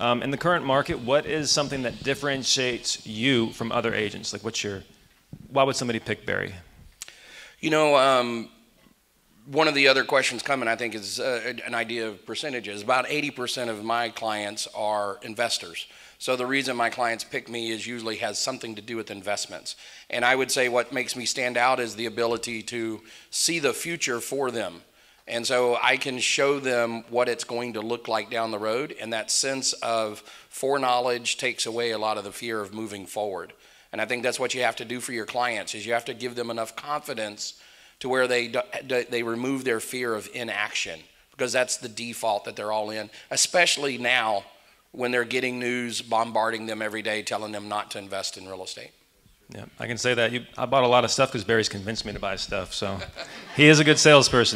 Um, in the current market, what is something that differentiates you from other agents? Like, what's your, why would somebody pick Barry? You know, um, one of the other questions coming, I think, is uh, an idea of percentages. About 80% of my clients are investors. So the reason my clients pick me is usually has something to do with investments. And I would say what makes me stand out is the ability to see the future for them. And so I can show them what it's going to look like down the road. And that sense of foreknowledge takes away a lot of the fear of moving forward. And I think that's what you have to do for your clients is you have to give them enough confidence to where they they remove their fear of inaction because that's the default that they're all in, especially now when they're getting news bombarding them every day telling them not to invest in real estate. Yeah, I can say that. You, I bought a lot of stuff because Barry's convinced me to buy stuff. So he is a good salesperson.